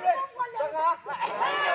我我两